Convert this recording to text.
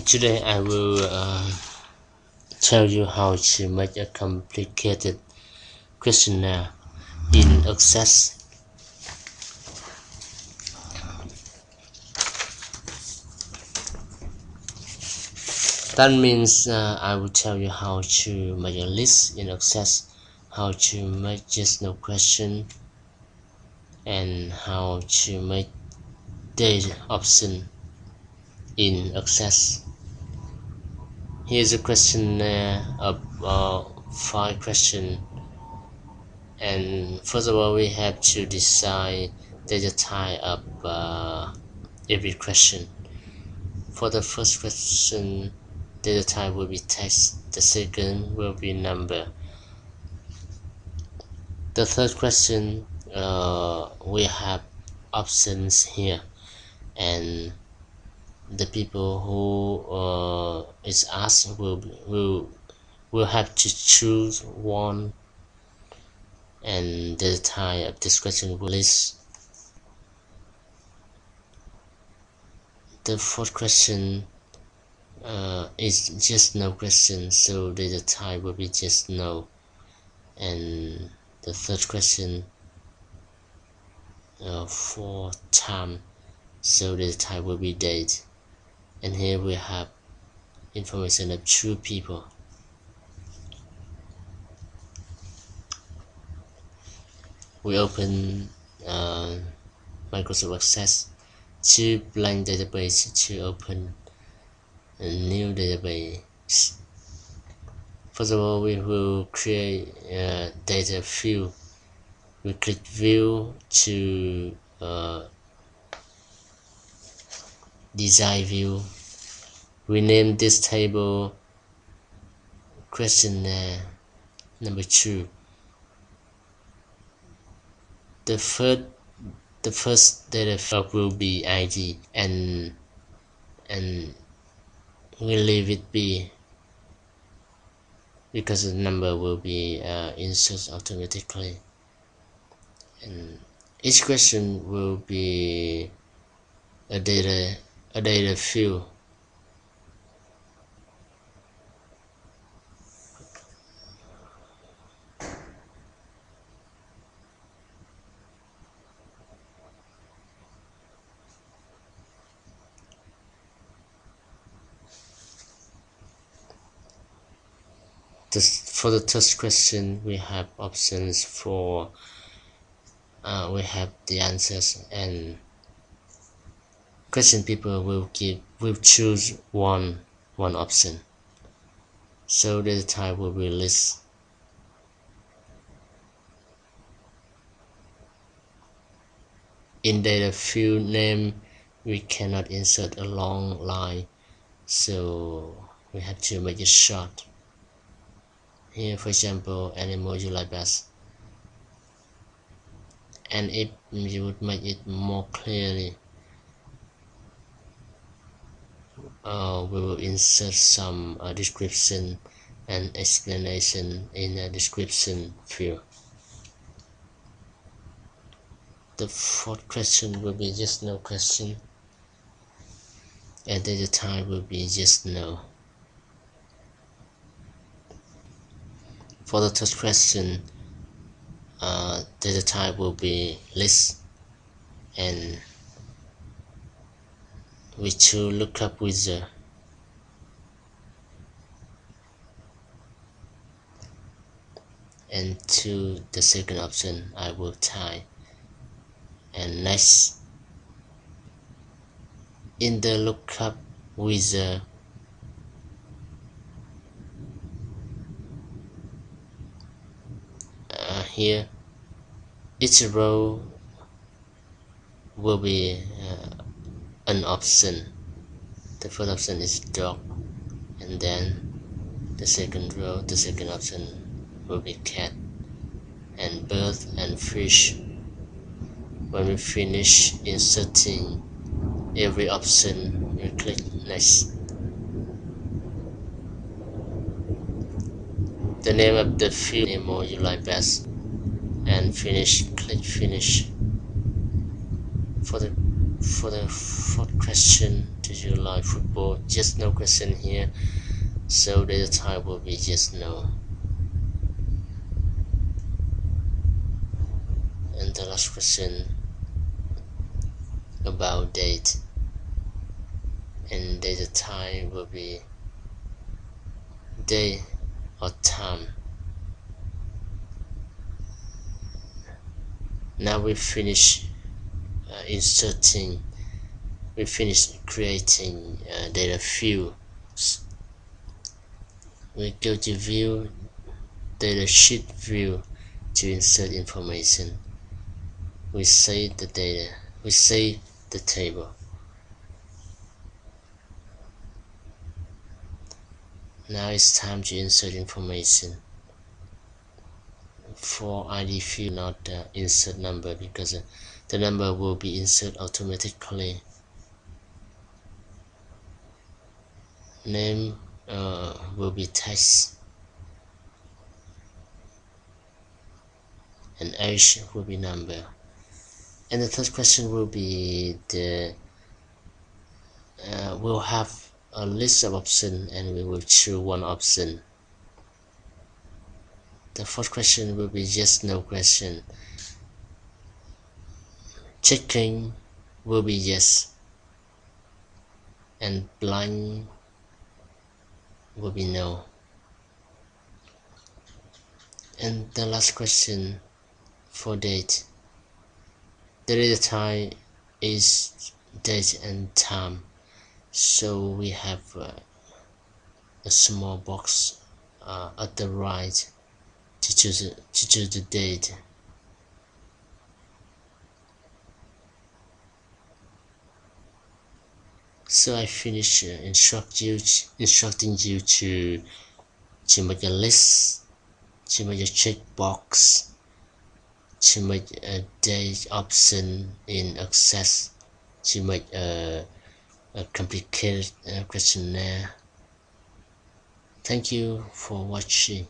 Today I will uh, tell you how to make a complicated questionnaire in Access. That means uh, I will tell you how to make a list in Access, how to make yes no question, and how to make date option in Access. Here's a questionnaire of five questions and first of all we have to decide data type of uh, every question. For the first question data type will be text. The second will be number. The third question uh, we have options here. And the people who uh, is asked will will will have to choose one. And the type of this question will list. The fourth question uh, is yes no question so the type will be yes no. And the third question uh, for time so the type will be date and here we have information of two people. We open uh, Microsoft Access to blank database to open a new database. First of all we will create a data field we click view to uh, design view. Rename this table questionnaire number two. The first the first data field will be id and and we leave it be because the number will be uh, inserted automatically. And each question will be a data a data field This, for the test question we have options for uh, we have the answers and question people will give will choose one one option. So the type will be list in data field name we cannot insert a long line so we have to make it short. Here for example animal you like best and if you would make it more clearly uh, we will insert some uh, description and explanation in the description field. The fourth question will be yes no question and the time will be yes no. For the third question, uh, data type will be list and we choose lookup the and to the second option I will type and next in the lookup wizard uh, here each row will be an option. The first option is dog and then the second row the second option will be cat. And bird and fish when we finish inserting every option we click next. The name of the field name you like best. And finish click finish. For the for the fourth question. Do you like football? Yes no question here. So the type will be yes no. And the last question about date. And data time will be day or time. Now we finish uh, inserting we finish creating uh, data views we go to view data sheet view to insert information. We save the data. We save the table. Now it's time to insert information. For ID field not uh, insert number because uh, the number will be inserted automatically name uh, will be text. And age will be number. And the third question will be the uh, we'll have a list of options and we will choose one option. The fourth question will be yes no question checking will be yes. And blind will be no. And the last question for date. The data type is date and time. So we have uh, a small box uh, at the right to choose, to choose the date so I finish uh, instruct you instructing you to to make a list to make a checkbox to make a date option in access to make a, a complicated uh, questionnaire. Thank you for watching